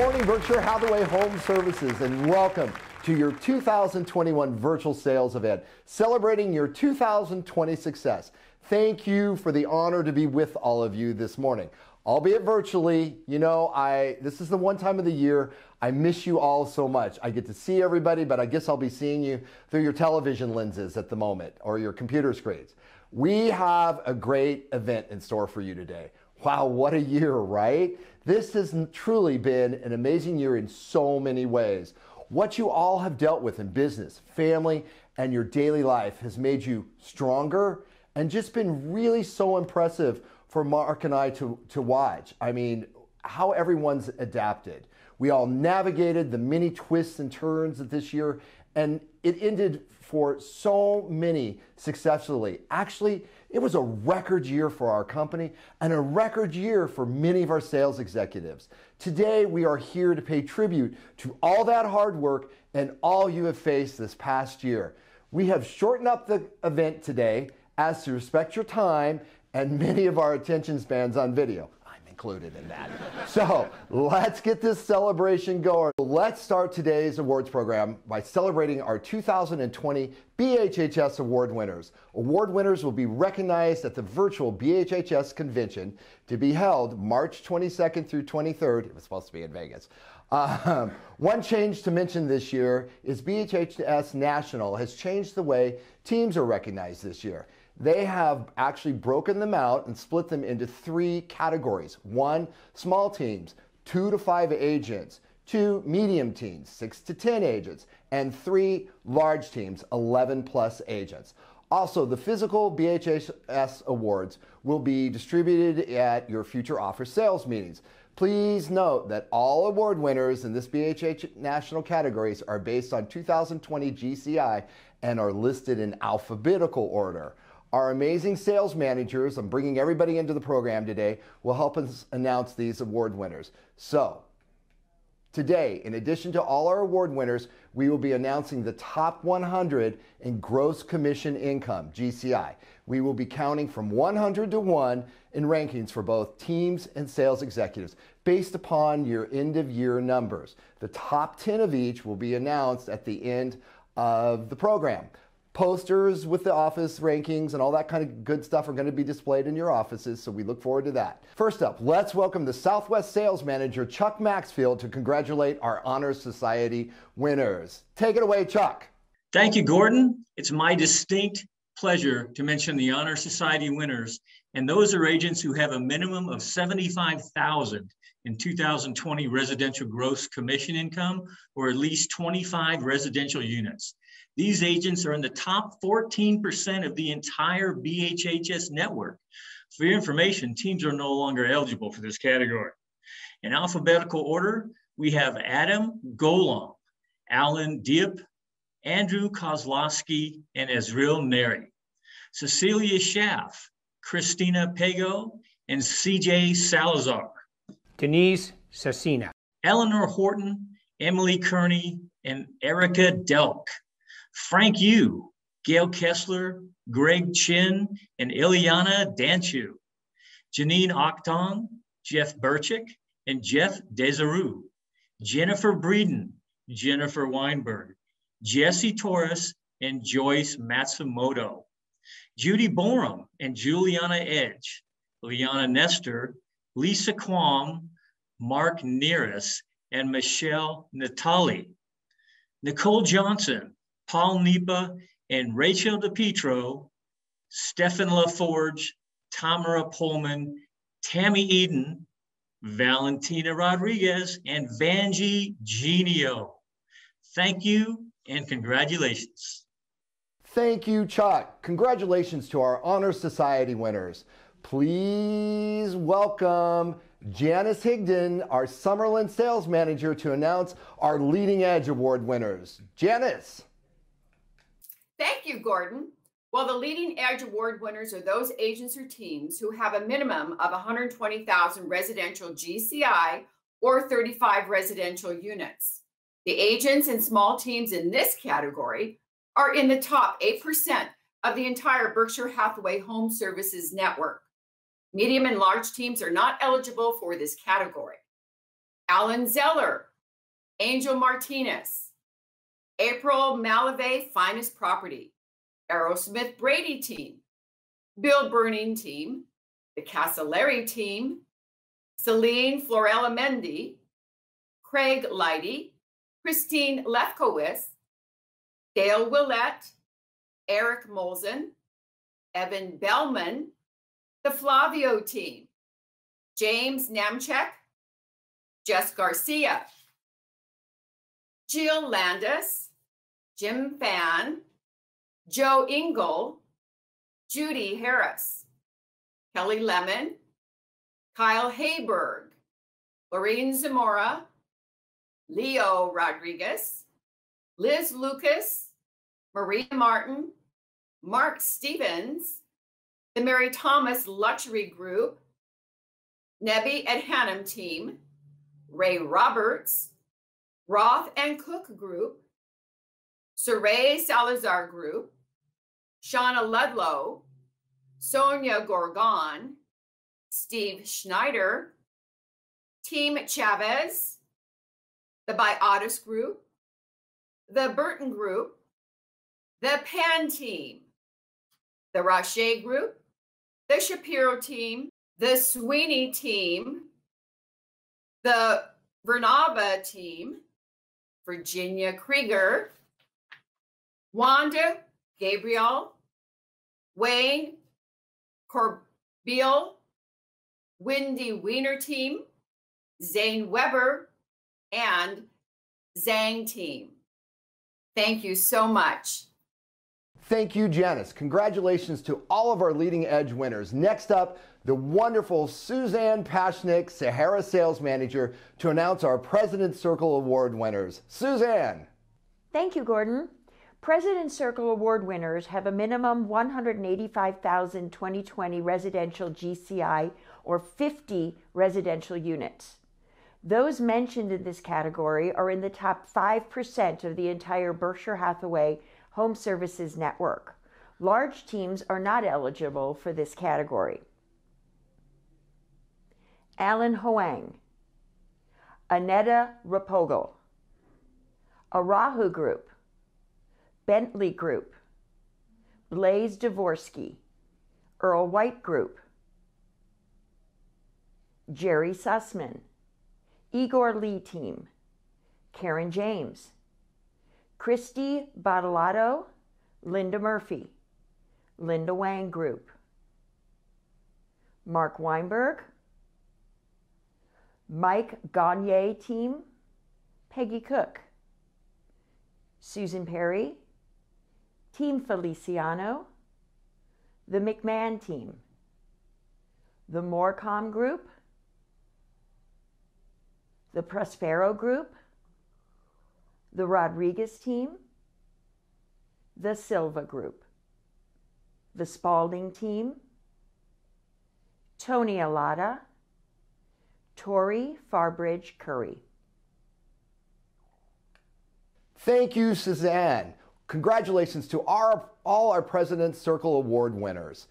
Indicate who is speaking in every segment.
Speaker 1: Morning, Berkshire Hathaway Home Services, and welcome to your 2021 virtual sales event, celebrating your 2020 success. Thank you for the honor to be with all of you this morning. Albeit virtually, you know, I this is the one time of the year I miss you all so much. I get to see everybody, but I guess I'll be seeing you through your television lenses at the moment or your computer screens. We have a great event in store for you today. Wow, what a year, right? This has truly been an amazing year in so many ways. What you all have dealt with in business, family, and your daily life has made you stronger and just been really so impressive for Mark and I to, to watch. I mean, how everyone's adapted. We all navigated the many twists and turns of this year, and it ended for so many successfully. Actually, it was a record year for our company and a record year for many of our sales executives. Today, we are here to pay tribute to all that hard work and all you have faced this past year. We have shortened up the event today as to respect your time and many of our attention spans on video included in that. so let's get this celebration going. Let's start today's awards program by celebrating our 2020 BHHS award winners. Award winners will be recognized at the virtual BHHS convention to be held March 22nd through 23rd. It was supposed to be in Vegas. Um, one change to mention this year is BHHS National has changed the way teams are recognized this year they have actually broken them out and split them into three categories. One, small teams, two to five agents, two, medium teams, six to 10 agents, and three, large teams, 11 plus agents. Also, the physical BHHS awards will be distributed at your future offer sales meetings. Please note that all award winners in this BHH national categories are based on 2020 GCI and are listed in alphabetical order. Our amazing sales managers, I'm bringing everybody into the program today, will help us announce these award winners. So, today, in addition to all our award winners, we will be announcing the top 100 in gross commission income, GCI. We will be counting from 100 to 1 in rankings for both teams and sales executives based upon your end of year numbers. The top 10 of each will be announced at the end of the program posters with the office rankings and all that kind of good stuff are going to be displayed in your offices, so we look forward to that. First up, let's welcome the Southwest Sales Manager, Chuck Maxfield, to congratulate our Honor Society winners. Take it away, Chuck.
Speaker 2: Thank you, Gordon. It's my distinct pleasure to mention the Honor Society winners, and those are agents who have a minimum of 75,000 in 2020 residential gross commission income or at least 25 residential units. These agents are in the top 14% of the entire BHHS network. For your information, teams are no longer eligible for this category. In alphabetical order, we have Adam Golong, Alan Diep, Andrew Kozlowski, and Ezreal Neri. Cecilia Schaff, Christina Pago, and CJ Salazar.
Speaker 3: Denise Sassina.
Speaker 2: Eleanor Horton, Emily Kearney, and Erica Delk. Frank Yu, Gail Kessler, Greg Chin, and Ilyana Danchu, Janine Octong, Jeff Burchick, and Jeff Desaru, Jennifer Breeden, Jennifer Weinberg, Jesse Torres, and Joyce Matsumoto, Judy Borum and Juliana Edge, Liana Nestor, Lisa Quam, Mark Nearest, and Michelle Natali. Nicole Johnson, Paul Nipa, and Rachel DePietro, Stefan LaForge, Tamara Pullman, Tammy Eden, Valentina Rodriguez, and Vanjie Genio. Thank you and congratulations.
Speaker 1: Thank you, Chuck. Congratulations to our Honor Society winners. Please welcome Janice Higdon, our Summerlin sales manager, to announce our Leading Edge Award winners. Janice.
Speaker 4: Thank you, Gordon. Well, the leading edge award winners are those agents or teams who have a minimum of 120,000 residential GCI or 35 residential units. The agents and small teams in this category are in the top 8% of the entire Berkshire Hathaway Home Services network. Medium and large teams are not eligible for this category. Alan Zeller, Angel Martinez, April Malavey, Finest Property, Aerosmith Brady Team, Bill Burning Team, the Casaleri Team, Celine Florella Mendy, Craig Leidy, Christine Lefkowitz, Dale Willett, Eric Molzen, Evan Bellman, the Flavio team, James Namchek, Jess Garcia, Jill Landis, Jim Fan, Joe Ingle, Judy Harris, Kelly Lemon, Kyle Hayberg, Lorraine Zamora, Leo Rodriguez, Liz Lucas, Maria Martin, Mark Stevens, the Mary Thomas Luxury Group, Nebi Adhanom Team, Ray Roberts, Roth and Cook Group, Saray Salazar Group, Shauna Ludlow, Sonia Gorgon, Steve Schneider, Team Chavez, the Biotis Group, the Burton Group, the Pan Team, the Roche Group, the Shapiro Team, the Sweeney Team, the Vernava Team, Virginia Krieger, Wanda Gabriel, Wayne Corbeil, Wendy Wiener Team, Zane Weber, and Zhang Team. Thank you so much.
Speaker 1: Thank you, Janice. Congratulations to all of our leading edge winners. Next up, the wonderful Suzanne Pashnik, Sahara Sales Manager, to announce our President's Circle Award winners. Suzanne.
Speaker 5: Thank you, Gordon. President's Circle Award winners have a minimum 185,000 2020 residential GCI or 50 residential units. Those mentioned in this category are in the top 5% of the entire Berkshire Hathaway Home Services network. Large teams are not eligible for this category. Alan Hoang, Aneta Rapogel, Arahu Group, Bentley Group, Blaze Dvorsky, Earl White Group, Jerry Sussman, Igor Lee Team, Karen James, Christy Bottolato, Linda Murphy, Linda Wang Group, Mark Weinberg, Mike Gagne Team, Peggy Cook, Susan Perry, Team Feliciano, the McMahon Team, the Morecom Group, the Prospero Group, the Rodriguez Team, the Silva Group, the Spalding Team, Tony Alada, Tori Farbridge Curry.
Speaker 1: Thank you, Suzanne. Congratulations to our, all our President's Circle Award winners.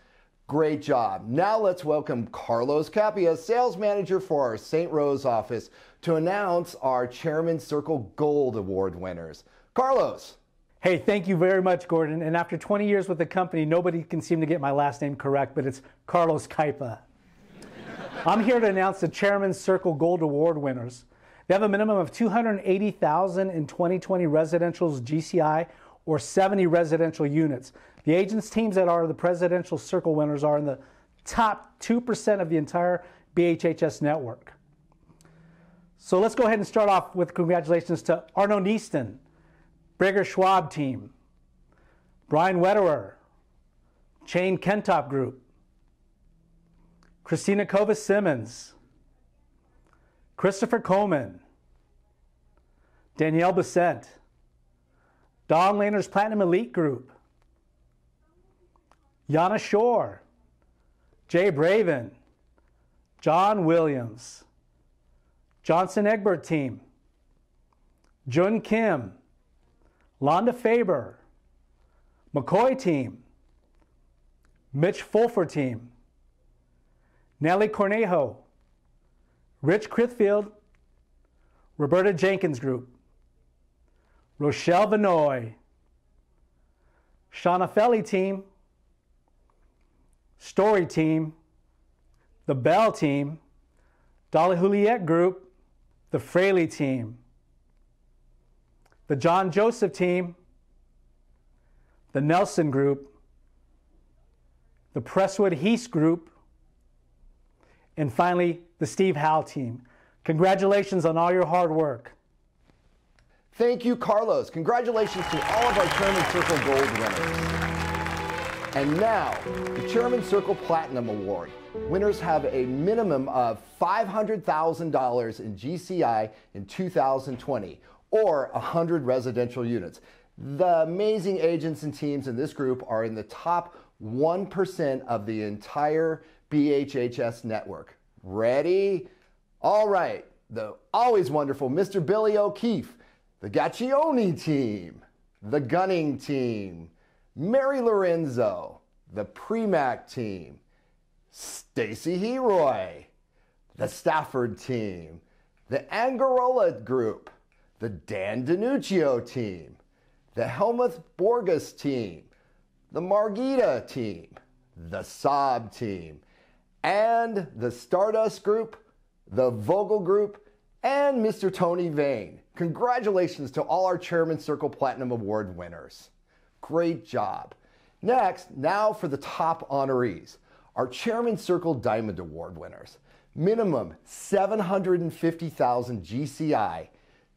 Speaker 1: Great job. Now let's welcome Carlos Capia, sales manager for our St. Rose office, to announce our Chairman's Circle Gold Award winners. Carlos.
Speaker 6: Hey, thank you very much, Gordon. And after 20 years with the company, nobody can seem to get my last name correct, but it's Carlos Kaipa. I'm here to announce the Chairman's Circle Gold Award winners. They have a minimum of 280,000 in 2020 residential's GCI or 70 residential units. The agents teams that are the Presidential Circle winners are in the top 2% of the entire BHHS network. So let's go ahead and start off with congratulations to Arno Neaston, Brigger Schwab team, Brian Wetterer, Chain Kentop Group, Christina Kovas Simmons, Christopher Coleman, Danielle Bissett, Don Laner's Platinum Elite Group, Yana Shore, Jay Braven, John Williams, Johnson Egbert Team, Jun Kim, Londa Faber, McCoy Team, Mitch Fulford Team, Nellie Cornejo, Rich Crithfield, Roberta Jenkins Group, Rochelle Vanoy, Shauna Felly Team, Story Team, the Bell Team, Dolly Juliet Group, the Fraley Team, the John Joseph Team, the Nelson Group, the Presswood Heath Group, and finally, the Steve Howe Team. Congratulations on all your hard work.
Speaker 1: Thank you, Carlos. Congratulations to all of our Chairman Circle Gold winners. And now, the Chairman Circle Platinum Award. Winners have a minimum of $500,000 in GCI in 2020, or 100 residential units. The amazing agents and teams in this group are in the top 1% of the entire BHHS network. Ready? All right, the always wonderful Mr. Billy O'Keefe, the Gaccioni team, the Gunning team, Mary Lorenzo, the Premack team, Stacy Heroy, the Stafford team, the Angarola group, the Dan DiNuccio team, the Helmuth Borges team, the Margita team, the Saab team, and the Stardust group, the Vogel group, and Mr. Tony Vane. Congratulations to all our Chairman Circle Platinum Award winners. Great job. Next, now for the top honorees, our Chairman Circle Diamond Award winners. Minimum 750,000 GCI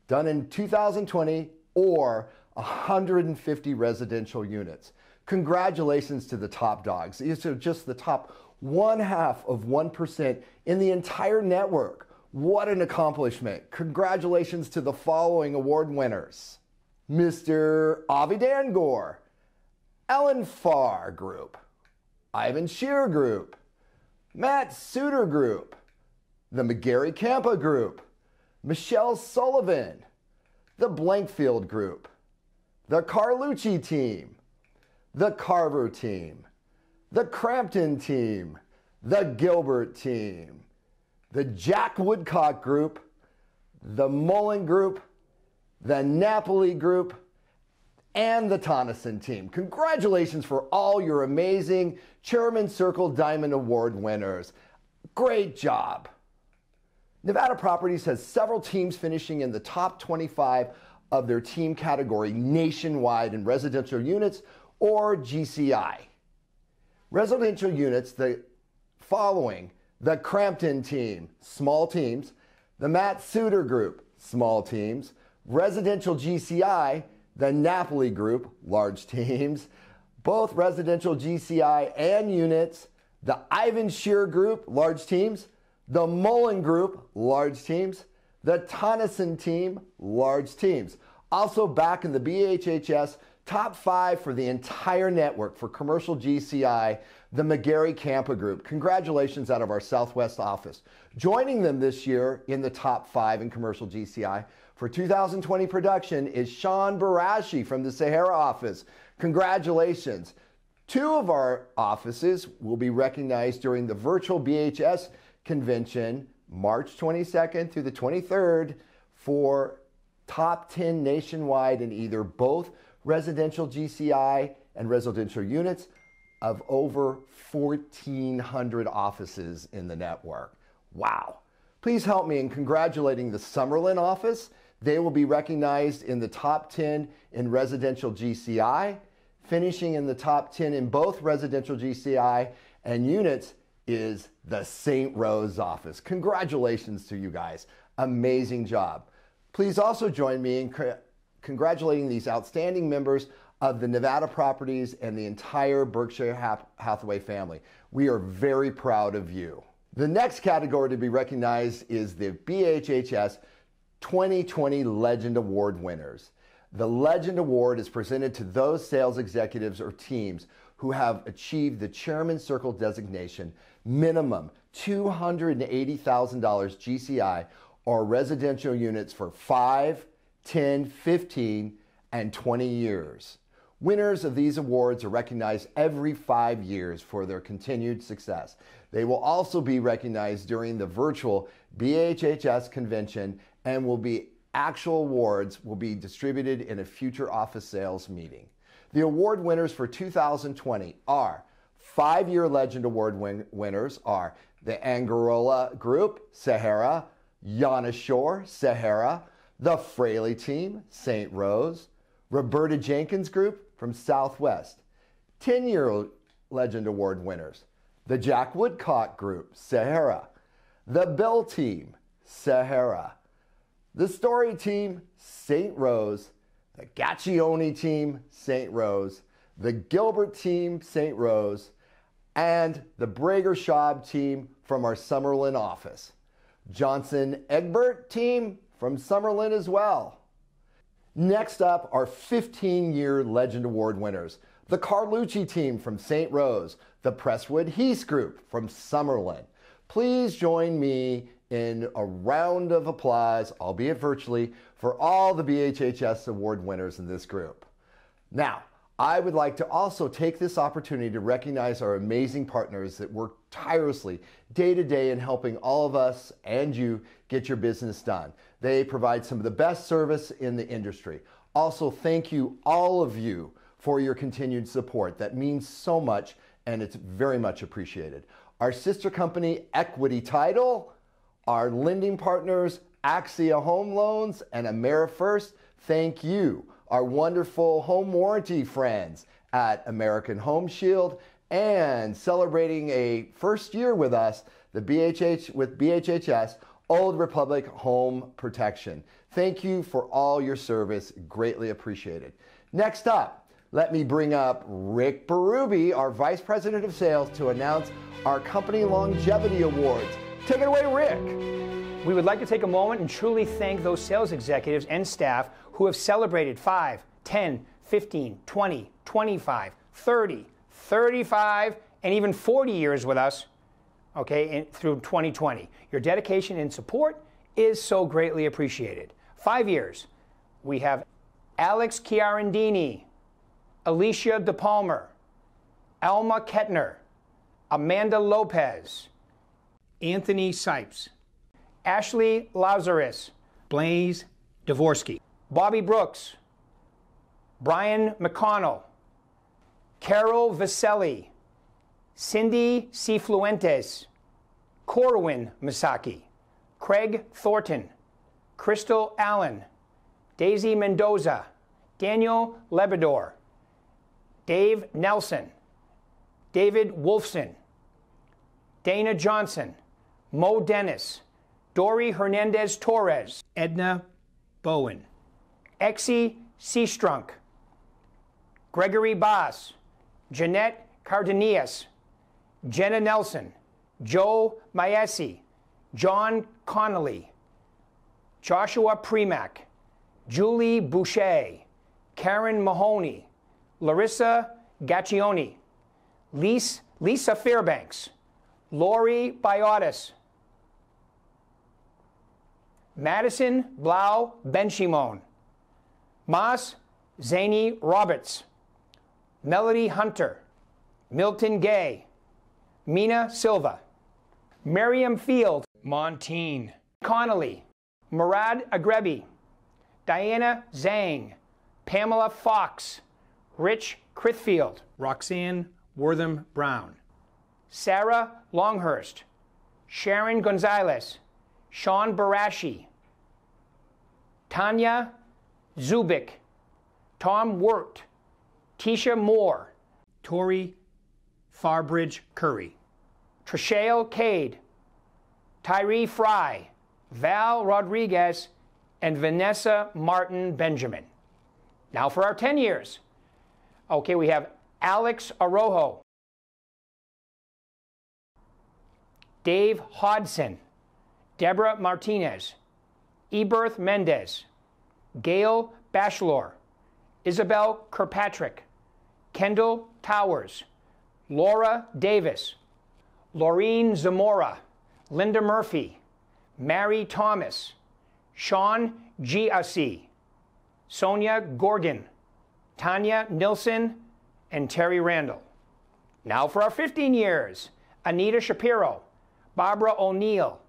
Speaker 1: done in 2020 or 150 residential units. Congratulations to the top dogs. These are just the top one half of 1% in the entire network. What an accomplishment. Congratulations to the following award winners Mr. Avi Dangor, Ellen Farr Group, Ivan Shear Group, Matt Suter Group, the McGarry Campa Group, Michelle Sullivan, the Blankfield Group, the Carlucci Team, the Carver Team, the Crampton Team, the Gilbert Team, the Jack Woodcock Group, the Mullen Group, the Napoli Group, and the Tonneson team. Congratulations for all your amazing Chairman Circle Diamond Award winners. Great job. Nevada Properties has several teams finishing in the top 25 of their team category nationwide in residential units or GCI. Residential units, the following the Crampton team, small teams, the Matt Suter group, small teams, residential GCI, the Napoli group, large teams, both residential GCI and units, the Ivan Shear group, large teams, the Mullen group, large teams, the Tonneson team, large teams. Also back in the BHHS top five for the entire network for commercial GCI, the McGarry Campa Group. Congratulations out of our Southwest office. Joining them this year in the top five in commercial GCI for 2020 production is Sean Barashi from the Sahara office. Congratulations. Two of our offices will be recognized during the virtual BHS convention March 22nd through the 23rd for top 10 nationwide in either both residential GCI and residential units of over 1,400 offices in the network. Wow. Please help me in congratulating the Summerlin office. They will be recognized in the top 10 in residential GCI, finishing in the top 10 in both residential GCI and units is the St. Rose office. Congratulations to you guys. Amazing job. Please also join me in congratulating these outstanding members of the Nevada properties and the entire Berkshire Hathaway family. We are very proud of you. The next category to be recognized is the BHHS 2020 Legend Award winners. The Legend Award is presented to those sales executives or teams who have achieved the Chairman Circle designation, minimum $280,000 GCI or residential units for 5, 10, 15, and 20 years. Winners of these awards are recognized every five years for their continued success. They will also be recognized during the virtual BHHS convention and will be actual awards will be distributed in a future office sales meeting. The award winners for 2020 are five-year Legend Award win- winners are the Angarola Group, Sahara, Yana Shore, Sahara, the Fraley Team, St. Rose, Roberta Jenkins Group from Southwest, 10 year Legend Award winners, the Jack Woodcock Group, Sahara, the Bell Team, Sahara, the Story Team, St. Rose, the Gaccioni Team, St. Rose, the Gilbert Team, St. Rose, and the Brager Team from our Summerlin office. Johnson Egbert Team from Summerlin as well. Next up are 15 year Legend Award winners the Carlucci team from St. Rose, the Presswood Heath Group from Summerlin. Please join me in a round of applause, albeit virtually, for all the BHHS award winners in this group. Now, I would like to also take this opportunity to recognize our amazing partners that work tirelessly day to day in helping all of us and you get your business done. They provide some of the best service in the industry. Also, thank you, all of you, for your continued support. That means so much and it's very much appreciated. Our sister company, Equity Title, our lending partners, Axia Home Loans and AmeriFirst, thank you our wonderful home warranty friends at American Home Shield, and celebrating a first year with us, the BHH with BHHS Old Republic Home Protection. Thank you for all your service, greatly appreciated. Next up, let me bring up Rick Berube, our Vice President of Sales, to announce our Company Longevity Awards. Take it away, Rick.
Speaker 3: We would like to take a moment and truly thank those sales executives and staff who have celebrated 5, 10, 15, 20, 25, 30, 35, and even 40 years with us, okay, in, through 2020. Your dedication and support is so greatly appreciated. Five years, we have Alex Chiarandini, Alicia DePalmer, Alma Kettner, Amanda Lopez, Anthony Sipes, Ashley Lazarus, Blaze Dvorsky, Bobby Brooks, Brian McConnell, Carol Vaselli, Cindy Cifuentes, Corwin Misaki, Craig Thornton, Crystal Allen, Daisy Mendoza, Daniel Lebedor, Dave Nelson, David Wolfson, Dana Johnson, Mo Dennis, Dory Hernandez Torres, Edna Bowen, Exie Seastrunk, Gregory Bass, Jeanette Cardenas, Jenna Nelson, Joe Maesi, John Connolly, Joshua Premack, Julie Boucher, Karen Mahoney, Larissa Gaccioni, Lisa, Lisa Fairbanks, Lori Biotis, Madison Blau Benchimon, Mas Zany Roberts, Melody Hunter, Milton Gay, Mina Silva, Miriam Field, Montine, Connolly, Murad Agrebi, Diana Zhang, Pamela Fox, Rich Crithfield, Roxanne Wortham Brown, Sarah Longhurst, Sharon Gonzalez, Sean Barashi, Tanya Zubik, Tom Wirt, Tisha Moore, Tori Farbridge Curry, Trishale Cade, Tyree Fry, Val Rodriguez, and Vanessa Martin Benjamin. Now for our 10 years. Okay, we have Alex Arojo, Dave Hodson, Deborah Martinez, Eberth Mendez, Gail Bachelor, Isabel Kirkpatrick, Kendall Towers, Laura Davis, Laureen Zamora, Linda Murphy, Mary Thomas, Sean Giassi, Sonia Gorgon, Tanya Nilsson, and Terry Randall. Now for our 15 years Anita Shapiro, Barbara O'Neill,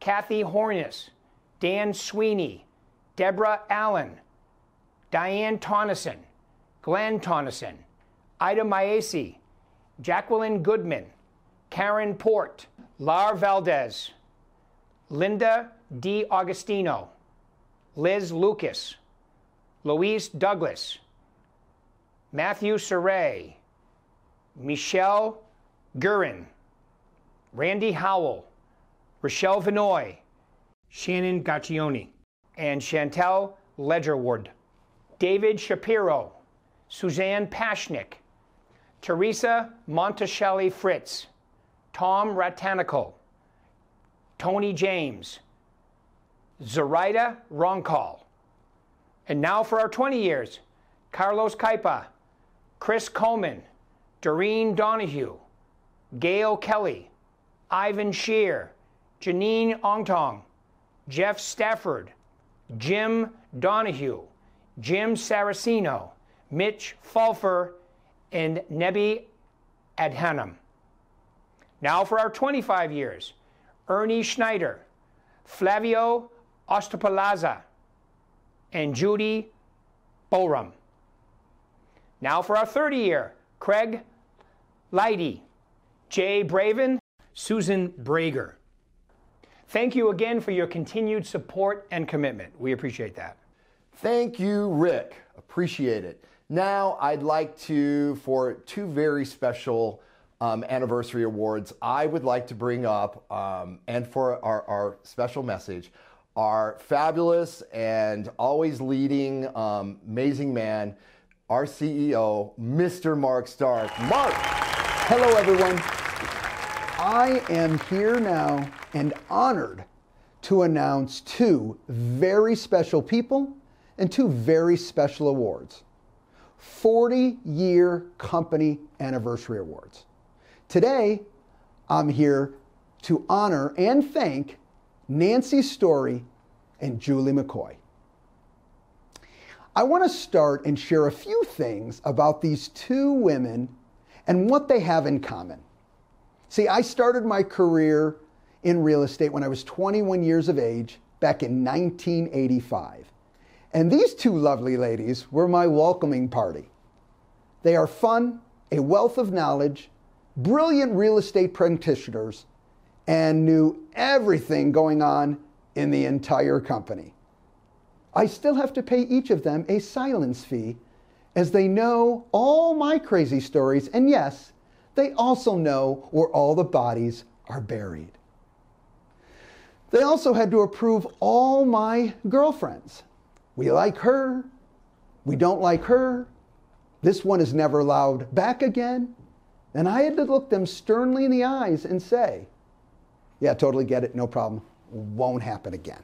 Speaker 3: Kathy Hornis, Dan Sweeney, Deborah Allen, Diane Tonneson, Glenn Tonneson, Ida Maesi, Jacqueline Goodman, Karen Port, Lar Valdez, Linda D. Augustino, Liz Lucas, Louise Douglas, Matthew Saray, Michelle Gurin, Randy Howell, Rochelle Vinoy, Shannon Gaccioni, and Chantel Ledgerwood, David Shapiro, Suzanne Pashnik, Teresa Monticelli Fritz, Tom Ratanico, Tony James, Zoraida Roncall. And now for our 20 years, Carlos Kaipa, Chris Coleman, Doreen Donahue, Gail Kelly, Ivan Shear, Janine Ongtong, Jeff Stafford, Jim Donahue, Jim Saraceno, Mitch Fulfer, and Nebi Adhanom. Now for our 25 years, Ernie Schneider, Flavio Ostapalaza, and Judy Borum. Now for our 30 year, Craig Leidy, Jay Braven, Susan Brager. Thank you again for your continued support and commitment. We appreciate that.
Speaker 1: Thank you, Rick. Appreciate it. Now, I'd like to, for two very special um, anniversary awards, I would like to bring up, um, and for our, our, special message, our fabulous and always leading um, amazing man, our CEO, Mr. Mark Stark. Mark!
Speaker 7: Hello, everyone. I am here now and honored to announce two very special people and two very special awards 40 year company anniversary awards. Today, I'm here to honor and thank Nancy Story and Julie McCoy. I want to start and share a few things about these two women and what they have in common. See, I started my career in real estate when I was 21 years of age back in 1985. And these two lovely ladies were my welcoming party. They are fun, a wealth of knowledge, brilliant real estate practitioners, and knew everything going on in the entire company. I still have to pay each of them a silence fee as they know all my crazy stories, and yes, they also know where all the bodies are buried. They also had to approve all my girlfriends. We like her, we don't like her, this one is never allowed back again. And I had to look them sternly in the eyes and say, Yeah, totally get it, no problem, won't happen again.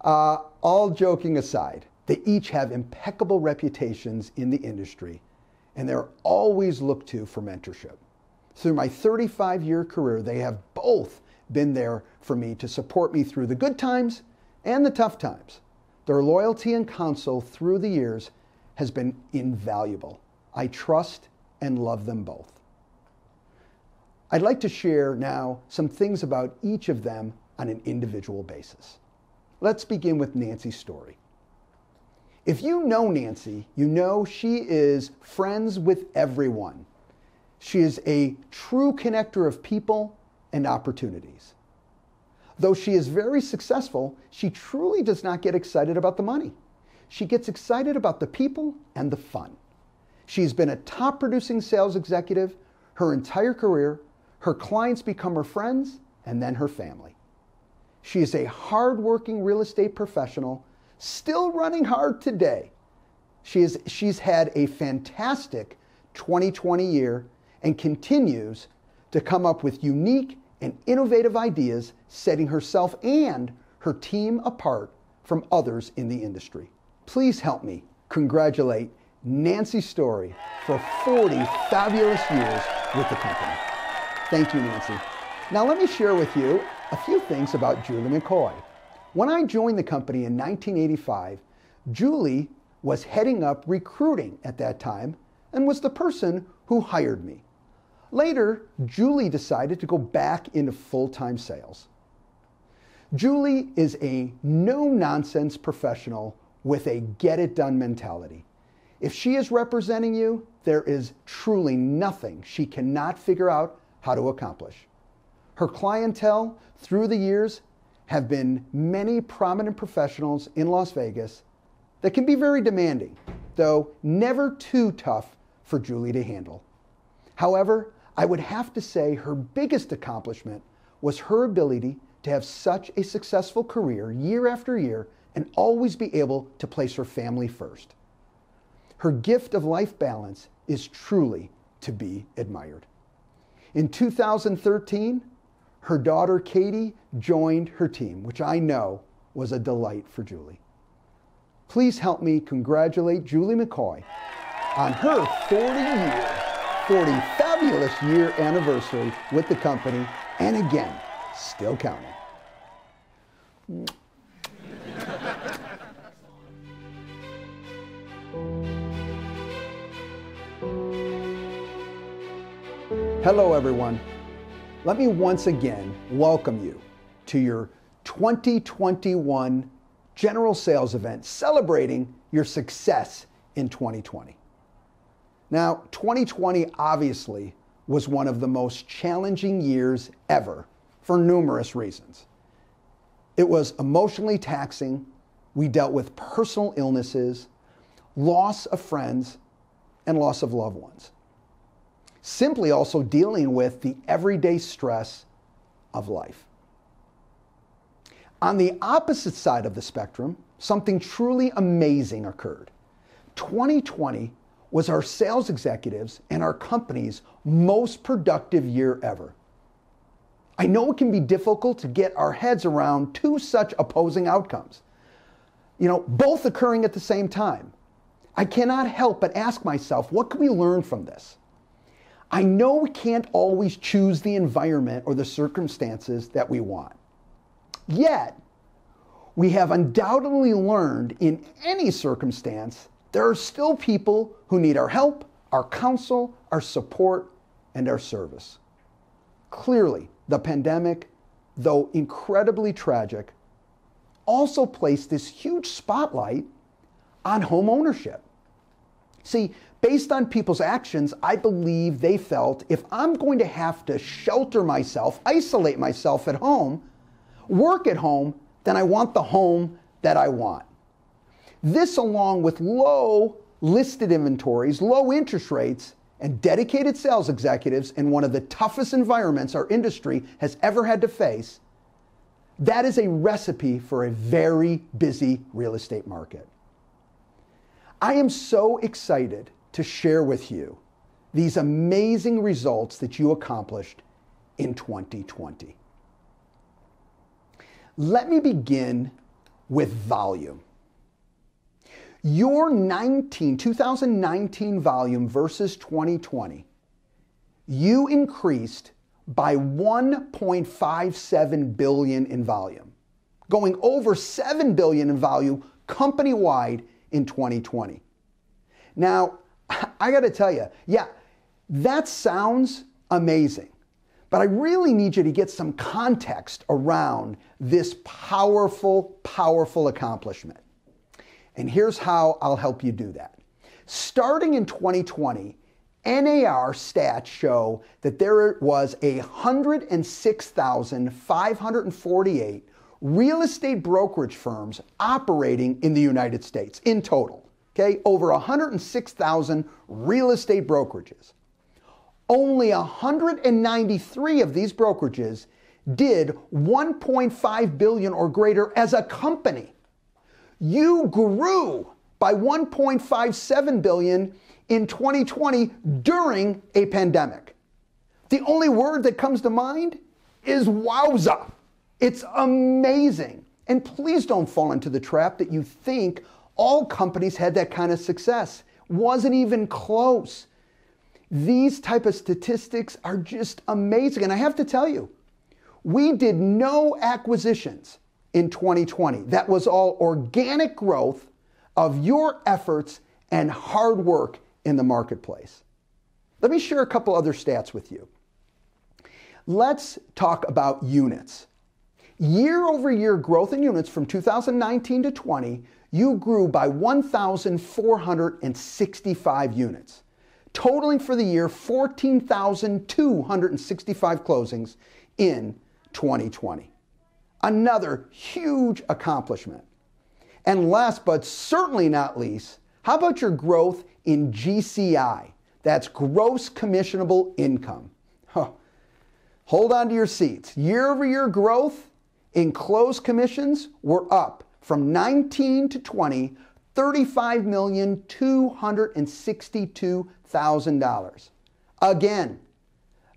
Speaker 7: Uh, all joking aside, they each have impeccable reputations in the industry, and they're always looked to for mentorship. Through my 35 year career, they have both been there for me to support me through the good times and the tough times. Their loyalty and counsel through the years has been invaluable. I trust and love them both. I'd like to share now some things about each of them on an individual basis. Let's begin with Nancy's story. If you know Nancy, you know she is friends with everyone. She is a true connector of people and opportunities. Though she is very successful, she truly does not get excited about the money. She gets excited about the people and the fun. She's been a top producing sales executive her entire career. Her clients become her friends and then her family. She is a hardworking real estate professional, still running hard today. She is, she's had a fantastic 2020 year and continues to come up with unique and innovative ideas, setting herself and her team apart from others in the industry. Please help me congratulate Nancy Story for 40 fabulous years with the company. Thank you, Nancy. Now, let me share with you a few things about Julie McCoy. When I joined the company in 1985, Julie was heading up recruiting at that time and was the person who hired me. Later, Julie decided to go back into full time sales. Julie is a no nonsense professional with a get it done mentality. If she is representing you, there is truly nothing she cannot figure out how to accomplish. Her clientele through the years have been many prominent professionals in Las Vegas that can be very demanding, though never too tough for Julie to handle. However, I would have to say her biggest accomplishment was her ability to have such a successful career year after year and always be able to place her family first. Her gift of life balance is truly to be admired. In 2013, her daughter Katie joined her team, which I know was a delight for Julie. Please help me congratulate Julie McCoy on her 40 year, 40 fabulous year anniversary with the company, and again, still counting. Hello, everyone. Let me once again welcome you to your 2021 General Sales event celebrating your success in 2020. Now, 2020 obviously was one of the most challenging years ever for numerous reasons. It was emotionally taxing. We dealt with personal illnesses, loss of friends, and loss of loved ones simply also dealing with the everyday stress of life. On the opposite side of the spectrum, something truly amazing occurred. 2020 was our sales executives and our company's most productive year ever. I know it can be difficult to get our heads around two such opposing outcomes, you know, both occurring at the same time. I cannot help but ask myself, what can we learn from this? I know we can't always choose the environment or the circumstances that we want. Yet, we have undoubtedly learned in any circumstance there are still people who need our help, our counsel, our support, and our service. Clearly, the pandemic, though incredibly tragic, also placed this huge spotlight on home ownership. See, based on people's actions, I believe they felt if I'm going to have to shelter myself, isolate myself at home, work at home, then I want the home that I want. This, along with low listed inventories, low interest rates, and dedicated sales executives in one of the toughest environments our industry has ever had to face, that is a recipe for a very busy real estate market. I am so excited to share with you these amazing results that you accomplished in 2020. Let me begin with volume. Your 19, 2019 volume versus 2020, you increased by 1.57 billion in volume, going over 7 billion in value company wide in 2020. Now, I got to tell you, yeah, that sounds amazing. But I really need you to get some context around this powerful, powerful accomplishment. And here's how I'll help you do that. Starting in 2020, NAR stats show that there was 106,548 real estate brokerage firms operating in the United States in total okay, over 106,000 real estate brokerages. Only 193 of these brokerages did 1.5 billion or greater as a company. You grew by 1.57 billion in 2020 during a pandemic. The only word that comes to mind is wowza. It's amazing. And please don't fall into the trap that you think all companies had that kind of success. Wasn't even close. These type of statistics are just amazing. And I have to tell you, we did no acquisitions in 2020. That was all organic growth of your efforts and hard work in the marketplace. Let me share a couple other stats with you. Let's talk about units. Year over year growth in units from 2019 to 20, you grew by 1,465 units, totaling for the year 14,265 closings in 2020. Another huge accomplishment. And last but certainly not least, how about your growth in GCI? That's gross commissionable income. Huh. Hold on to your seats. Year over year growth in closed commissions were up from 19 to 20, $35,262,000. Again,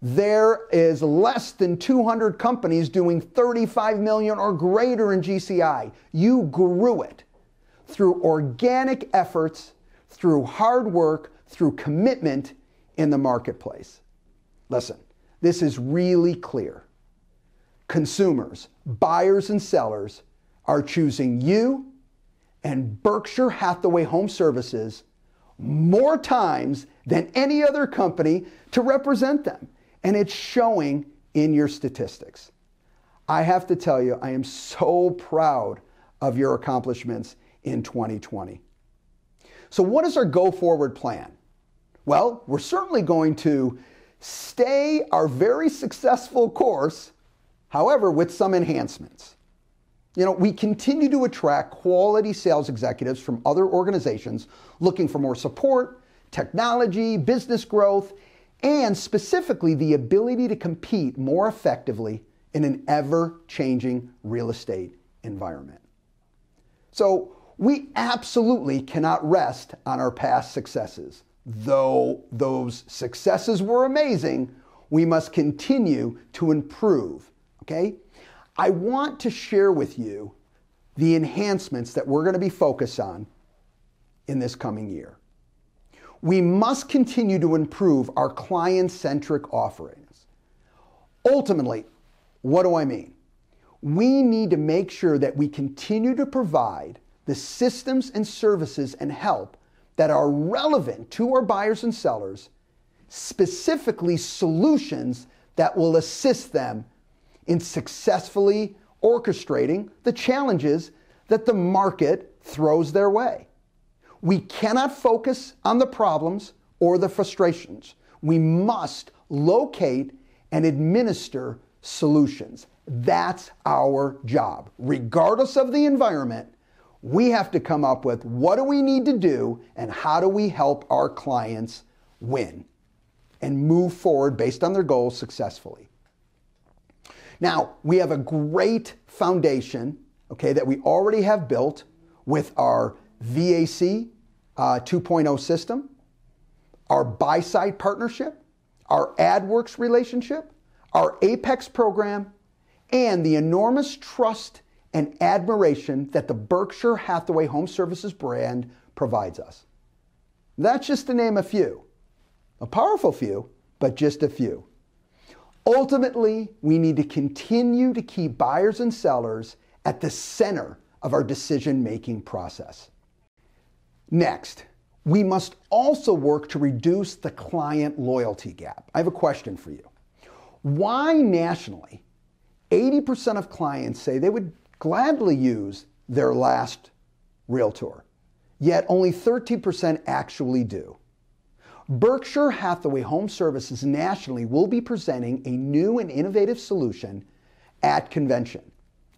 Speaker 7: there is less than 200 companies doing 35 million or greater in GCI. You grew it through organic efforts, through hard work, through commitment in the marketplace. Listen, this is really clear. Consumers, buyers, and sellers are choosing you and Berkshire Hathaway Home Services more times than any other company to represent them. And it's showing in your statistics. I have to tell you, I am so proud of your accomplishments in 2020. So, what is our go forward plan? Well, we're certainly going to stay our very successful course, however, with some enhancements. You know, we continue to attract quality sales executives from other organizations looking for more support, technology, business growth, and specifically the ability to compete more effectively in an ever changing real estate environment. So, we absolutely cannot rest on our past successes. Though those successes were amazing, we must continue to improve. Okay? I want to share with you the enhancements that we're going to be focused on in this coming year. We must continue to improve our client centric offerings. Ultimately, what do I mean? We need to make sure that we continue to provide the systems and services and help that are relevant to our buyers and sellers, specifically solutions that will assist them in successfully orchestrating the challenges that the market throws their way. We cannot focus on the problems or the frustrations. We must locate and administer solutions. That's our job. Regardless of the environment, we have to come up with what do we need to do and how do we help our clients win and move forward based on their goals successfully. Now, we have a great foundation, okay, that we already have built with our VAC uh, 2.0 system, our buy side partnership, our AdWorks relationship, our Apex program, and the enormous trust and admiration that the Berkshire Hathaway Home Services brand provides us. That's just to name a few. A powerful few, but just a few. Ultimately, we need to continue to keep buyers and sellers at the center of our decision making process. Next, we must also work to reduce the client loyalty gap. I have a question for you. Why nationally 80% of clients say they would gladly use their last realtor, yet only 13% actually do. Berkshire Hathaway Home Services nationally will be presenting a new and innovative solution at convention.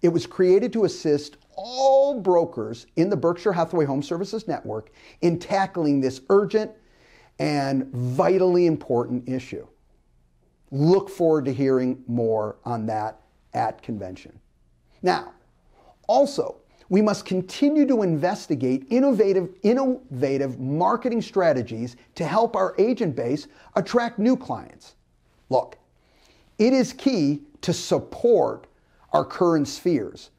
Speaker 7: It was created to assist all brokers in the Berkshire Hathaway Home Services network in tackling this urgent and vitally important issue. Look forward to hearing more on that at convention. Now, also, we must continue to investigate innovative, innovative marketing strategies to help our agent base attract new clients. Look, it is key to support our current spheres.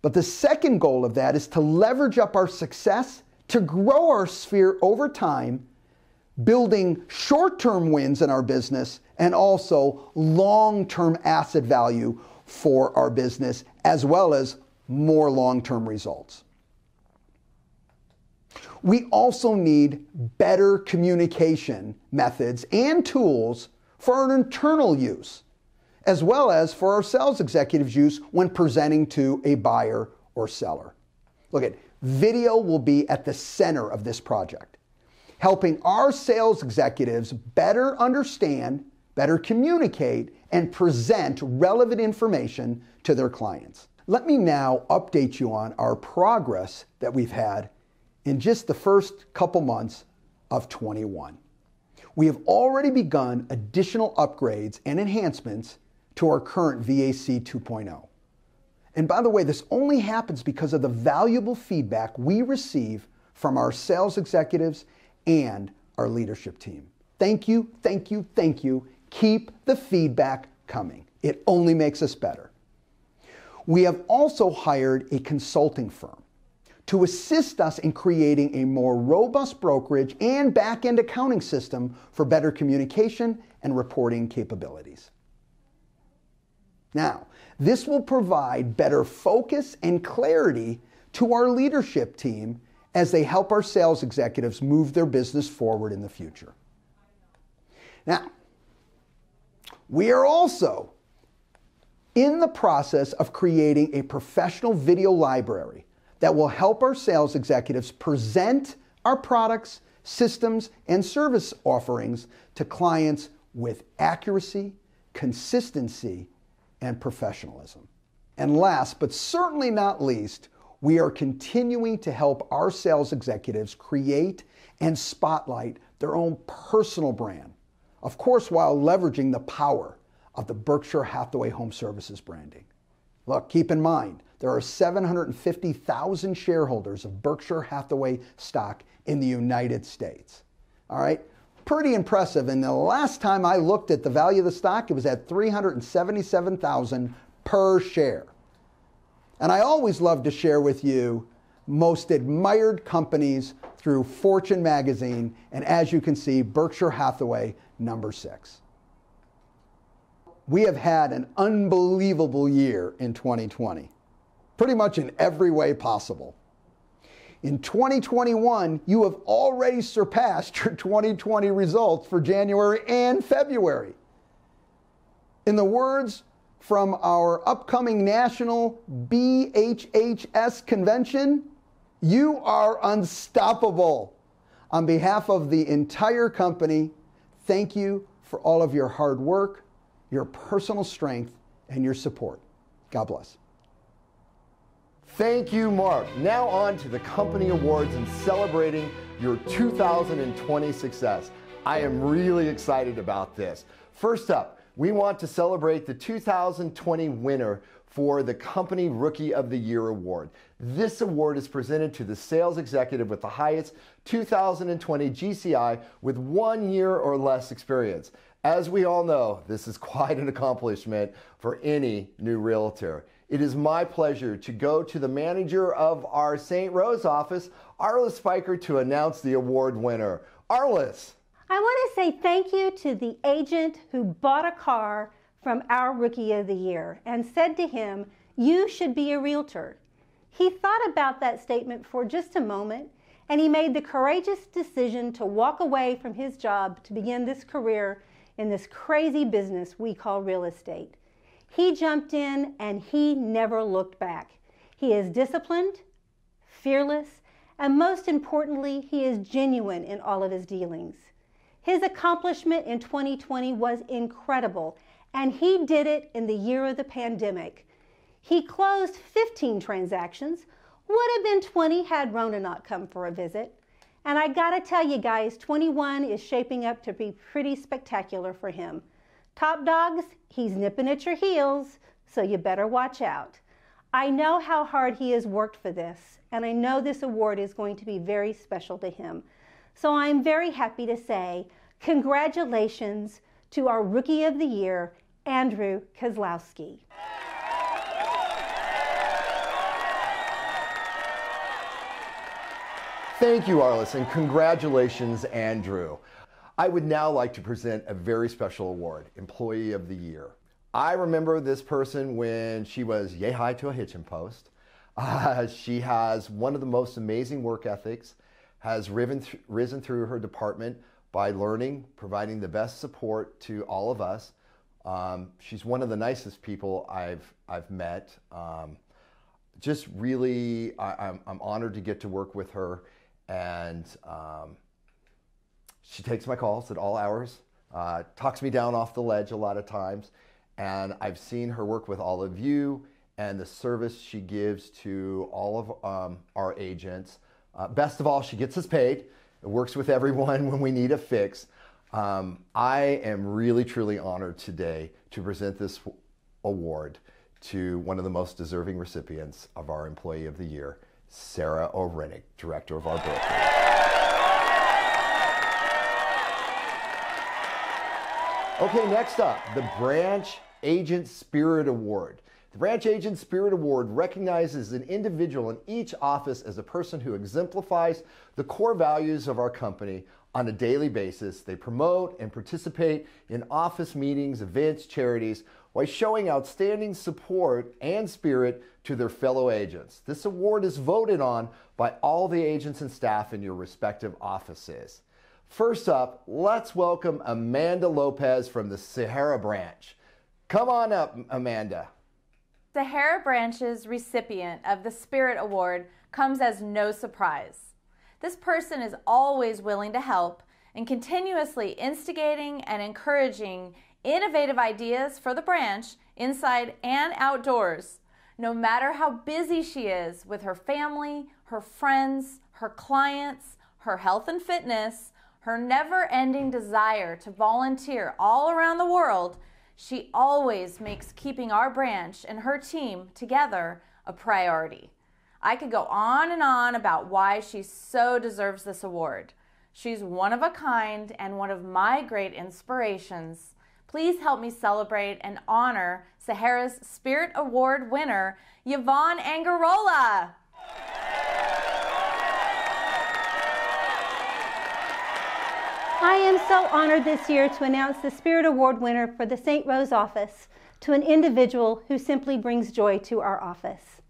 Speaker 7: But the second goal of that is to leverage up our success to grow our sphere over time, building short term wins in our business and also long term asset value for our business, as well as more long term results. We also need better communication methods and tools for our internal use as well as for our sales executives' use when presenting to a buyer or seller. Look at video will be at the center of this project, helping our sales executives better understand, better communicate, and present relevant information to their clients. Let me now update you on our progress that we've had in just the first couple months of 21. We have already begun additional upgrades and enhancements to our current VAC 2.0. And by the way, this only happens because of the valuable feedback we receive from our sales executives and our leadership team. Thank you, thank you, thank you. Keep the feedback coming. It only makes us better. We have also hired a consulting firm to assist us in creating a more robust brokerage and back end accounting system for better communication and reporting capabilities. Now, this will provide better focus and clarity to our leadership team as they help our sales executives move their business forward in the future. Now, we are also in the process of creating a professional video library that will help our sales executives present our products, systems, and service offerings to clients with accuracy, consistency, and professionalism. And last, but certainly not least, we are continuing to help our sales executives create and spotlight their own personal brand, of course, while leveraging the power of the Berkshire Hathaway Home Services branding. Look, keep in mind, there are 750,000 shareholders of Berkshire Hathaway stock in the United States. All right? Pretty impressive. And the last time I looked at the value of the stock, it was at 377,000 per share. And I always love to share with you most admired companies through Fortune magazine, and as you can see, Berkshire Hathaway number 6 we have had an unbelievable year in 2020, pretty much in every way possible. In 2021, you have already surpassed your 2020 results for January and February. In the words from our upcoming national BHHS convention, you are unstoppable. On behalf of the entire company, thank you for all of your hard work your personal strength, and your support. God bless.
Speaker 1: Thank you, Mark. Now on to the company awards and celebrating your 2020 success. I am really excited about this. First up, we want to celebrate the 2020 winner for the Company Rookie of the Year award. This award is presented to the sales executive with the highest 2020 GCI with one year or less experience. As we all know, this is quite an accomplishment for any new realtor. It is my pleasure to go to the manager of our St. Rose office, Arliss Spiker, to announce the award winner. Arliss.
Speaker 8: I want to say thank you to the agent who bought a car from our Rookie of the Year and said to him, You should be a realtor. He thought about that statement for just a moment and he made the courageous decision to walk away from his job to begin this career in this crazy business we call real estate. He jumped in and he never looked back. He is disciplined, fearless, and most importantly, he is genuine in all of his dealings. His accomplishment in 2020 was incredible, and he did it in the year of the pandemic. He closed 15 transactions, would have been 20 had Rona not come for a visit. And I gotta tell you guys, 21 is shaping up to be pretty spectacular for him. Top dogs, he's nipping at your heels, so you better watch out. I know how hard he has worked for this, and I know this award is going to be very special to him. So I'm very happy to say congratulations to our Rookie of the Year, Andrew Kozlowski.
Speaker 1: Thank you, Arliss, and congratulations, Andrew. I would now like to present a very special award, Employee of the Year. I remember this person when she was yay high to a hitching post. Uh, she has one of the most amazing work ethics, has th- risen through her department by learning, providing the best support to all of us, Um, she's one of the nicest people I've, I've met. Um, just really, I, I'm, I'm honored to get to work with her. And um, she takes my calls at all hours, uh, talks me down off the ledge a lot of times. And I've seen her work with all of you and the service she gives to all of um, our agents. Uh, best of all, she gets us paid. It works with everyone when we need a fix. Um, I am really, truly honored today to present this award to one of the most deserving recipients of our Employee of the Year, Sarah O'Rennick, Director of our brokerage. Okay, next up, the Branch Agent Spirit Award. The Branch Agent Spirit Award recognizes an individual in each office as a person who exemplifies the core values of our company on a daily basis. They promote and participate in office meetings, events, charities, while showing outstanding support and spirit to their fellow agents. This award is voted on by all the agents and staff in your respective offices. First up, let's welcome Amanda Lopez from the Sahara Branch. Come on up, Amanda.
Speaker 9: Sahara Branch's recipient of the Spirit Award comes as no surprise. This person is always willing to help and continuously instigating and encouraging innovative ideas for the branch inside and outdoors, no matter how busy she is with her family, her friends, her clients, her health and fitness, her never ending desire to volunteer all around the world she always makes keeping our branch and her team together a priority. I could go on and on about why she so deserves this award. She's one of a kind and one of my great inspirations. Please help me celebrate and honor Sahara's Spirit Award winner, Yvonne Angarola.
Speaker 8: I am so honored this year to announce the Spirit Award winner for the St. Rose office to an individual who simply brings joy to our office.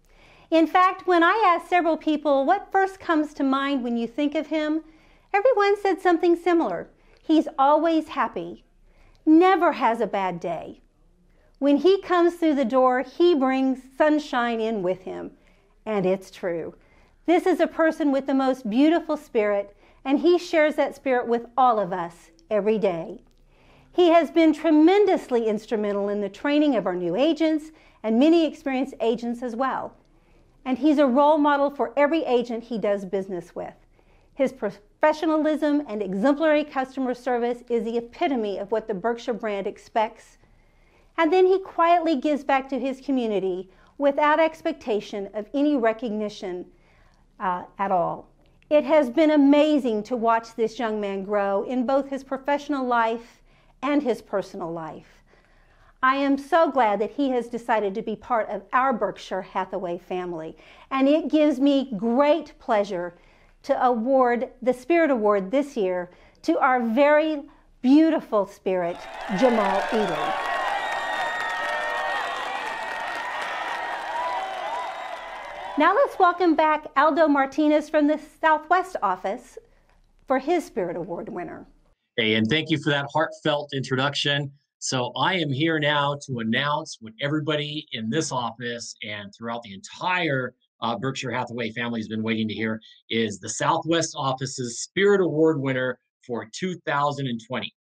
Speaker 8: In fact, when I asked several people what first comes to mind when you think of him, everyone said something similar. He's always happy, never has a bad day. When he comes through the door, he brings sunshine in with him. And it's true. This is a person with the most beautiful spirit and He shares that spirit with all of us every day. He has been tremendously instrumental in the training of our new agents and many experienced agents as well. And he's a role model for every agent he does business with. His professionalism and exemplary customer service is the epitome of what the Berkshire brand expects. And then he quietly gives back to his community without expectation of any recognition uh, at all. It has been amazing to watch this young man grow in both his professional life and his personal life. I am so glad that he has decided to be part of our Berkshire Hathaway family, and it gives me great pleasure to award the Spirit Award this year to our very beautiful spirit, Jamal Ely. Now let's welcome back Aldo Martinez from the Southwest office for his Spirit Award winner.
Speaker 10: Hey, and thank you for that heartfelt introduction. So I am here now to announce what everybody in this office and throughout the entire uh, Berkshire Hathaway family has been waiting to hear is the Southwest office's Spirit Award winner for 2020.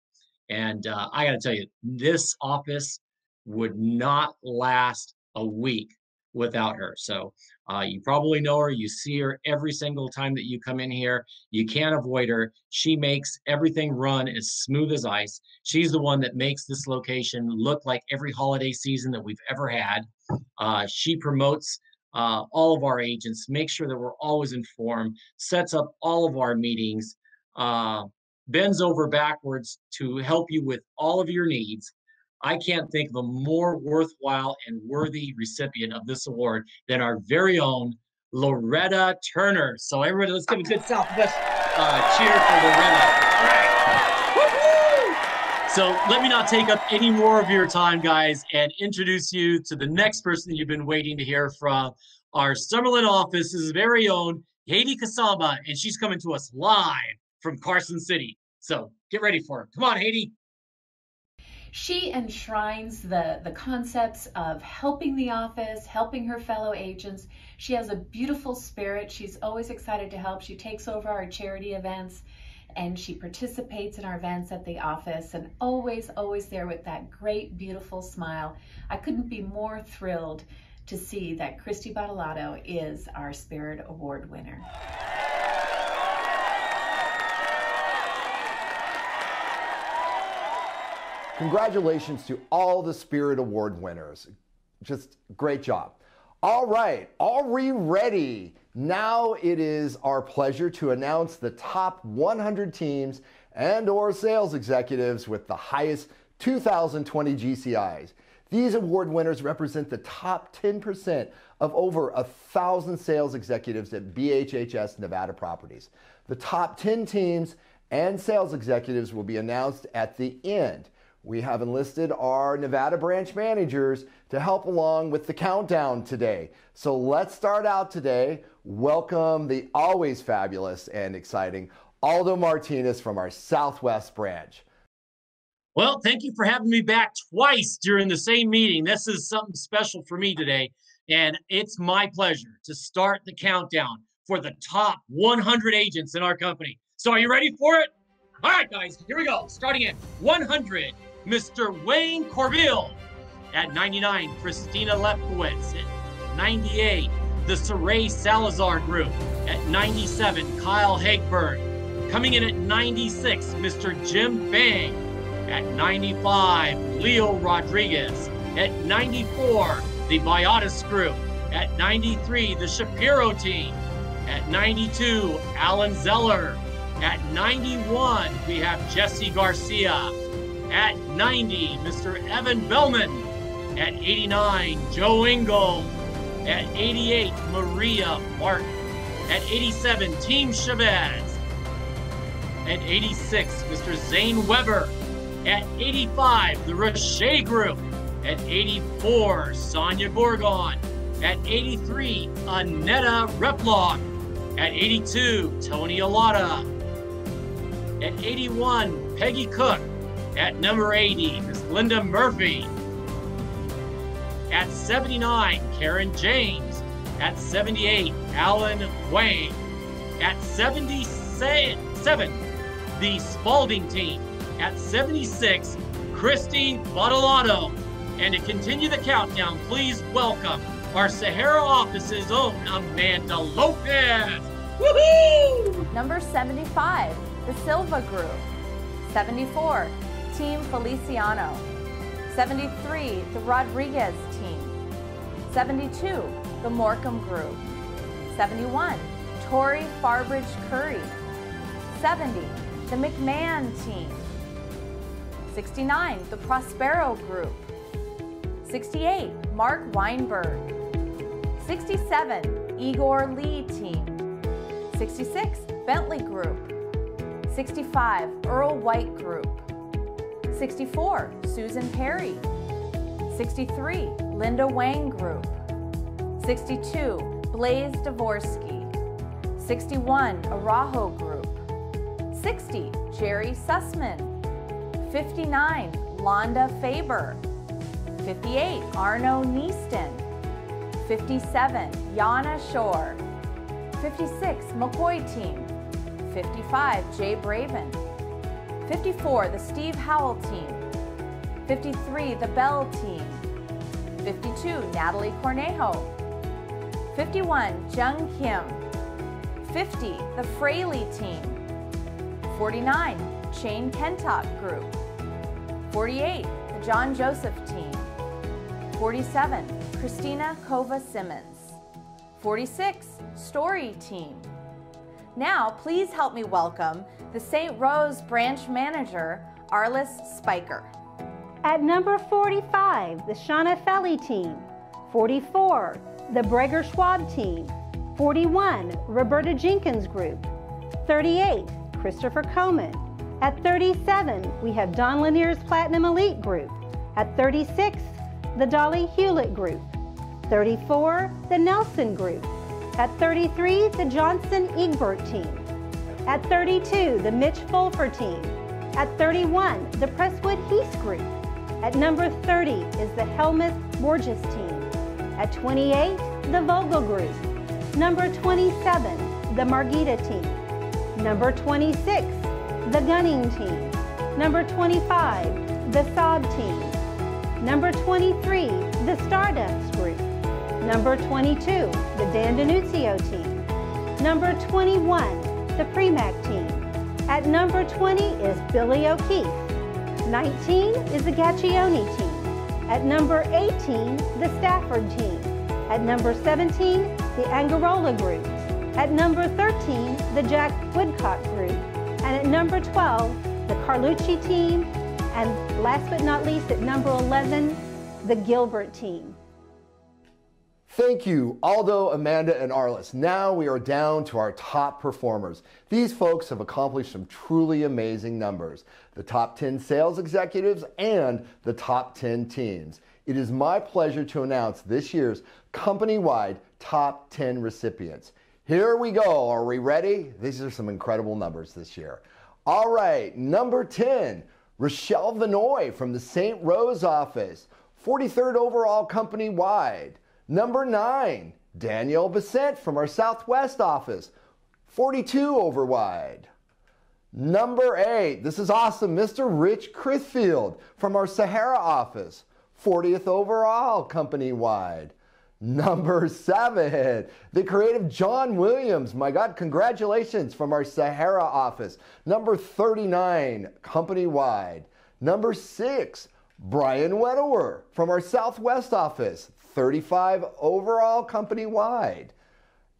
Speaker 10: And uh, I got to tell you, this office would not last a week without her. So uh, you probably know her. You see her every single time that you come in here. You can't avoid her. She makes everything run as smooth as ice. She's the one that makes this location look like every holiday season that we've ever had. Uh, she promotes uh, all of our agents, make sure that we're always informed, sets up all of our meetings, uh, bends over backwards to help you with all of your needs. I can't think of a more worthwhile and worthy recipient of this award than our very own Loretta Turner. So everybody, let's give a good Southwest uh, cheer for Loretta. So let me not take up any more of your time, guys, and introduce you to the next person you've been waiting to hear from. Our Summerlin office's very own Heidi Kasama, and she's coming to us live from Carson City. So get ready for it. Come on, Haiti.
Speaker 11: She enshrines the, the concepts of helping the office, helping her fellow agents. She has a beautiful spirit. She's always excited to help. She takes over our charity events and she participates in our events at the office and always, always there with that great, beautiful smile. I couldn't be more thrilled to see that Christy Bottolato is our Spirit Award winner.
Speaker 1: Congratulations to all the Spirit Award winners. Just great job. All right, are we ready? Now it is our pleasure to announce the top 100 teams and or sales executives with the highest 2020 GCIs. These award winners represent the top 10% of over a thousand sales executives at BHHS Nevada Properties. The top 10 teams and sales executives will be announced at the end we have enlisted our Nevada branch managers to help along with the countdown today. So let's start out today. Welcome the always fabulous and exciting Aldo Martinez from our Southwest branch.
Speaker 10: Well, thank you for having me back twice during the same meeting. This is something special for me today. And it's my pleasure to start the countdown for the top 100 agents in our company. So, are you ready for it? All right, guys, here we go. Starting at 100. Mr. Wayne Corville. At 99, Christina Lefkowitz. At 98, the Saray Salazar Group. At 97, Kyle Hagberg. Coming in at 96, Mr. Jim Bang. At 95, Leo Rodriguez. At 94, the Biotis Group. At 93, the Shapiro team. At 92, Alan Zeller. At 91, we have Jesse Garcia. At 90, Mr. Evan Bellman. At 89, Joe Engel. At 88, Maria Martin. At 87, Team Chavez. At 86, Mr. Zane Weber. At 85, the Roche Group. At 84, Sonia Gorgon. At 83, Anetta Replock. At 82, Tony Alata. At 81, Peggy Cook. At number 80, Miss Linda Murphy. At 79, Karen James. At 78, Alan Wayne. At 77, the Spalding team. At 76, Christine Bottolato. And to continue the countdown, please welcome our Sahara office's own Amanda Lopez. Woohoo!
Speaker 9: Number 75, the Silva Group. 74, Team Feliciano. 73, the Rodriguez team. 72, the Morcom Group. 71, Tori Farbridge Curry. 70, the McMahon team. 69, the Prospero Group. 68, Mark Weinberg. 67, Igor Lee team. 66, Bentley Group. 65, Earl White Group. 64, Susan Perry. 63, Linda Wang Group. 62, Blaze Dvorsky. 61, Arajo Group. 60, Jerry Sussman. 59, Londa Faber. 58, Arno Neaston. 57, Yana Shore. 56, McCoy Team. 55, Jay Braven. 54, the Steve Howell team. 53, the Bell team. 52, Natalie Cornejo. 51, Jung Kim. 50, the Fraley team. 49, Shane Kentock Group. 48, the John Joseph team. 47, Christina Kova Simmons. 46, Story team. Now, please help me welcome the St. Rose branch manager, Arliss Spiker.
Speaker 8: At number 45, the Shauna Felly team. 44, the Breger Schwab team. 41, Roberta Jenkins Group. 38, Christopher Coman. At 37, we have Don Lanier's Platinum Elite Group. At 36, the Dolly Hewlett Group. 34, the Nelson Group. At 33, the Johnson Egbert team. At 32, the Mitch Fulfer team. At 31, the Presswood Heath Group. At number 30 is the Helmuth Borges team. At 28, the Vogel Group. Number 27, the Margita team. Number 26, the Gunning team. Number 25, the Saab team. Number 23, the Stardust Group. Number 22, the Dan Denunzio team. Number 21, the Premack team. At number 20 is Billy O'Keefe. 19 is the Gaccioni team. At number 18, the Stafford team. At number 17, the Angarola group. At number 13, the Jack Woodcock group. And at number 12, the Carlucci team. And last but not least, at number 11, the Gilbert team.
Speaker 1: Thank you, Aldo, Amanda, and Arliss. Now we are down to our top performers. These folks have accomplished some truly amazing numbers the top 10 sales executives and the top 10 teams. It is my pleasure to announce this year's company wide top 10 recipients. Here we go. Are we ready? These are some incredible numbers this year. All right, number 10, Rochelle Vanoy from the St. Rose office, 43rd overall company wide. Number nine, Danielle Bissett from our Southwest office, 42 over wide. Number eight, this is awesome, Mr. Rich Crithfield from our Sahara office, 40th overall company wide. Number seven, the creative John Williams. My God, congratulations from our Sahara office. Number 39, company wide. Number six, Brian Wedower from our Southwest office, 35 overall company wide.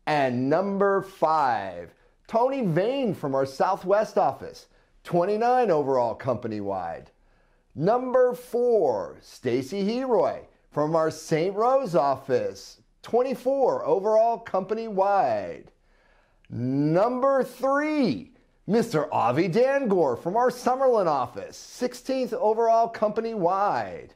Speaker 1: And number five, Tony Vane from our Southwest office, 29 overall company wide. Number four, Stacy Heroy from our St. Rose office, 24 overall company wide. Number three, Mr. Avi Dangor from our Summerlin office, 16th overall company wide.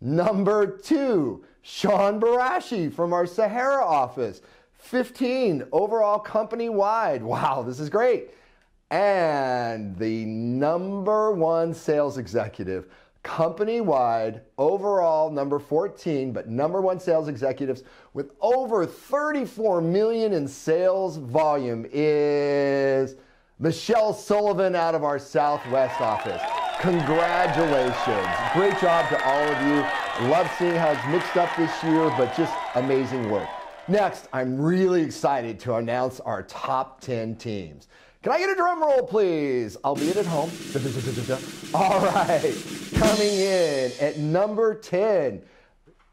Speaker 1: Number two, Sean Barashi from our Sahara office, 15 overall company wide. Wow, this is great. And the number one sales executive, company wide, overall number 14, but number one sales executives with over 34 million in sales volume is Michelle Sullivan out of our Southwest office. Congratulations. Great job to all of you. Love seeing how it's mixed up this year, but just amazing work. Next, I'm really excited to announce our top 10 teams. Can I get a drum roll, please? Albeit at home. All right. Coming in at number 10,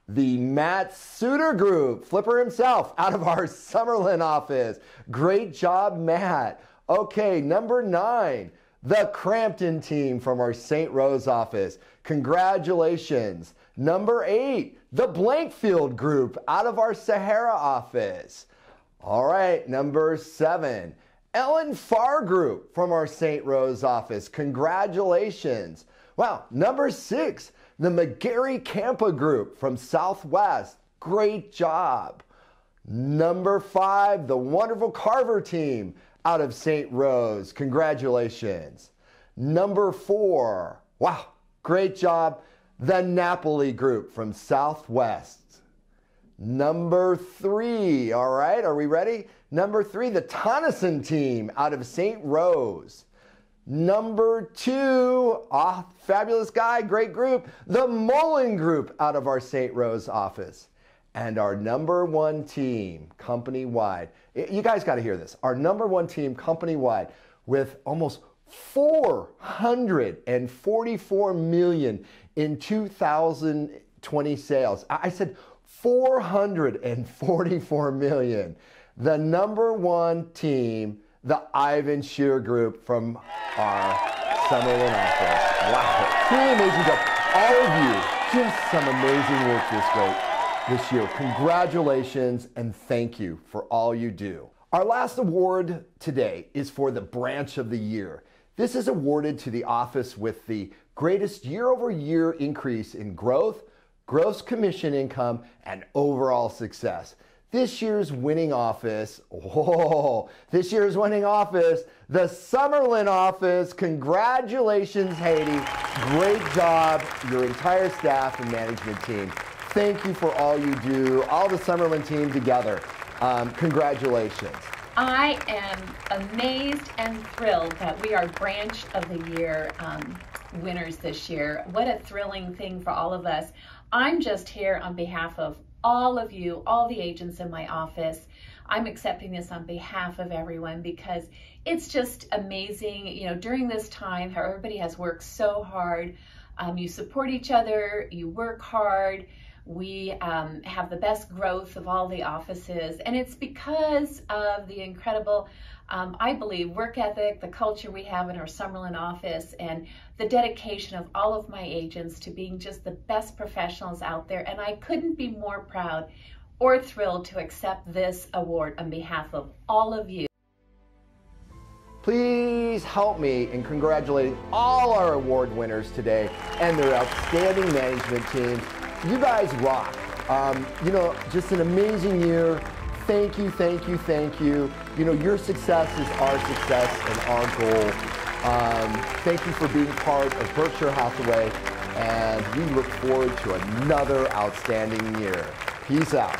Speaker 1: the Matt Suter Group, Flipper himself, out of our Summerlin office. Great job, Matt. Okay, number nine, the Crampton team from our St. Rose office. Congratulations. Number eight, the Blankfield group out of our Sahara office. All right, number seven, Ellen Farr group from our St. Rose office. Congratulations. Wow, number six, the McGarry Campa group from Southwest. Great job. Number five, the wonderful Carver team out of St. Rose. Congratulations. Number four, wow, great job. The Napoli group from Southwest. Number three, all right, are we ready? Number three, the Tonneson team out of St. Rose. Number two, ah, fabulous guy, great group, the Mullen group out of our St. Rose office. And our number one team, company wide, you guys got to hear this. Our number one team, company wide, with almost 444 million in 2020 sales. I said 444 million. The number one team, the Ivan Sher Group from our Summerlin office. Wow, truly amazing job. All of you, just some amazing work this great this year. Congratulations and thank you for all you do. Our last award today is for the branch of the year. This is awarded to the office with the greatest year over year increase in growth, gross commission income, and overall success. this year's winning office, whoa, this year's winning office, the Summerlin office. Congratulations, Heidi. Great job, your entire staff and management team. Thank you for all you do, all the Summerlin team together. Um, congratulations.
Speaker 11: I am amazed and thrilled that we are Branch of the Year um, winners this year. What a thrilling thing for all of us. I'm just here on behalf of all of you, all the agents in my office. I'm accepting this on behalf of everyone because it's just amazing. You know, during this time, how everybody has worked so hard. Um, you support each other, you work hard. We um, have the best growth of all the offices, and it's because of the incredible, um, I believe, work ethic, the culture we have in our Summerlin office, and the dedication of all of my agents to being just the best professionals out there. And I couldn't be more proud or thrilled to accept this award on behalf of all of you.
Speaker 1: Please help me in congratulating all our award winners today and their outstanding management teams. You guys rock. Um, you know, just an amazing year. Thank you, thank you, thank you. You know, your success is our success and our goal. Um, thank you for being part of Berkshire Hathaway, and we look forward to another outstanding year. Peace out.